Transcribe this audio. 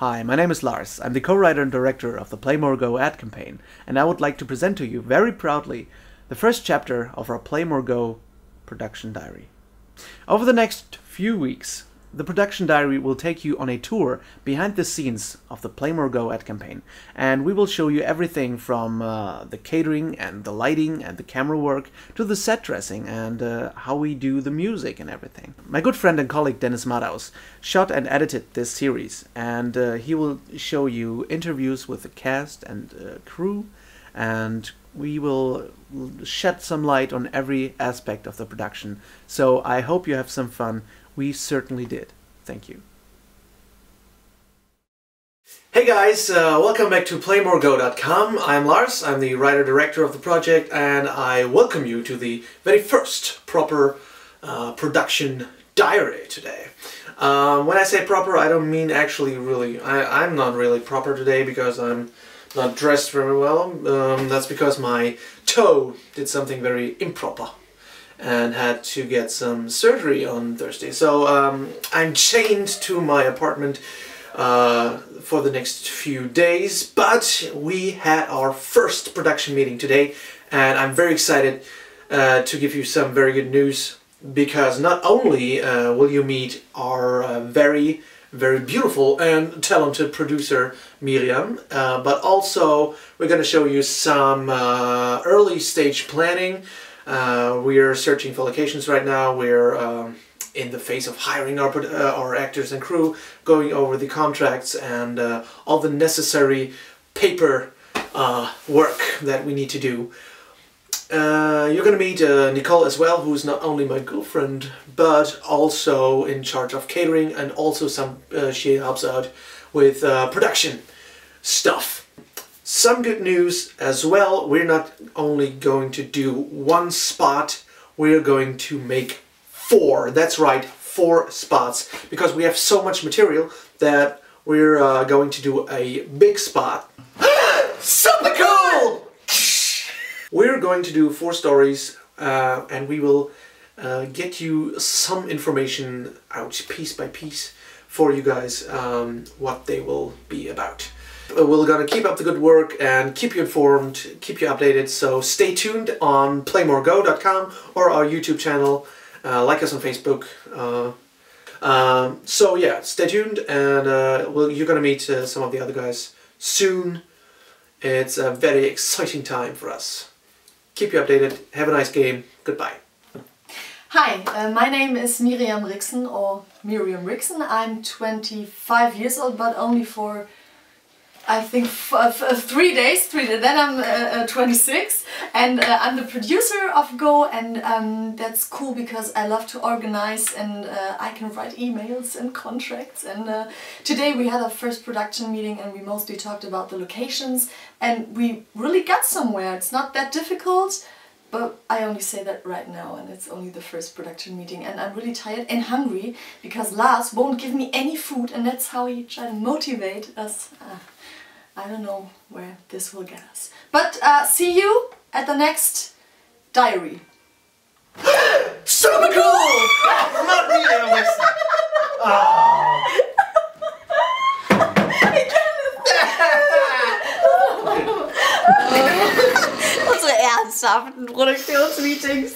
Hi, my name is Lars. I'm the co-writer and director of the Play More Go ad campaign, and I would like to present to you very proudly the first chapter of our Play More Go production diary. Over the next few weeks, the production diary will take you on a tour behind the scenes of the Playmore Go ad campaign, and we will show you everything from uh, the catering and the lighting and the camera work to the set dressing and uh, how we do the music and everything. My good friend and colleague Dennis Madaus shot and edited this series, and uh, he will show you interviews with the cast and uh, crew, and we will shed some light on every aspect of the production. So I hope you have some fun we certainly did. Thank you. Hey guys, uh, welcome back to PlayMoreGo.com. I'm Lars, I'm the writer-director of the project, and I welcome you to the very first proper uh, production diary today. Um, when I say proper, I don't mean actually really, I, I'm not really proper today because I'm not dressed very well. Um, that's because my toe did something very improper and had to get some surgery on Thursday. So um, I'm chained to my apartment uh, for the next few days, but we had our first production meeting today and I'm very excited uh, to give you some very good news because not only uh, will you meet our uh, very very beautiful and talented producer Miriam, uh, but also we're going to show you some uh, early stage planning uh, we are searching for locations right now. We're um, in the phase of hiring our, uh, our actors and crew, going over the contracts and uh, all the necessary paper uh, work that we need to do. Uh, you're going to meet uh, Nicole as well, who's not only my girlfriend, but also in charge of catering and also some she helps out with production stuff. Some good news as well, we're not only going to do one spot, we're going to make four. That's right, four spots. Because we have so much material that we're uh, going to do a big spot. Something cool! Going to do four stories uh, and we will uh, get you some information out piece by piece for you guys um, what they will be about. We're gonna keep up the good work and keep you informed, keep you updated, so stay tuned on playmorego.com or our YouTube channel, uh, like us on Facebook. Uh, um, so yeah, stay tuned and uh, well, you're gonna meet uh, some of the other guys soon. It's a very exciting time for us. Keep you updated, have a nice game, goodbye. Hi, uh, my name is Miriam Rixen or Miriam Rixen. I'm 25 years old but only for I think three days, three days, then I'm uh, uh, 26 and uh, I'm the producer of Go and um, that's cool because I love to organize and uh, I can write emails and contracts and uh, today we had our first production meeting and we mostly talked about the locations and we really got somewhere. It's not that difficult but I only say that right now and it's only the first production meeting and I'm really tired and hungry because Lars won't give me any food and that's how he try to motivate us. Ah. I don't know where this will get us. But uh, see you at the next diary. Super cool! Not really, listen. Oh. Unsere ernsthaften Produktionsmeetings.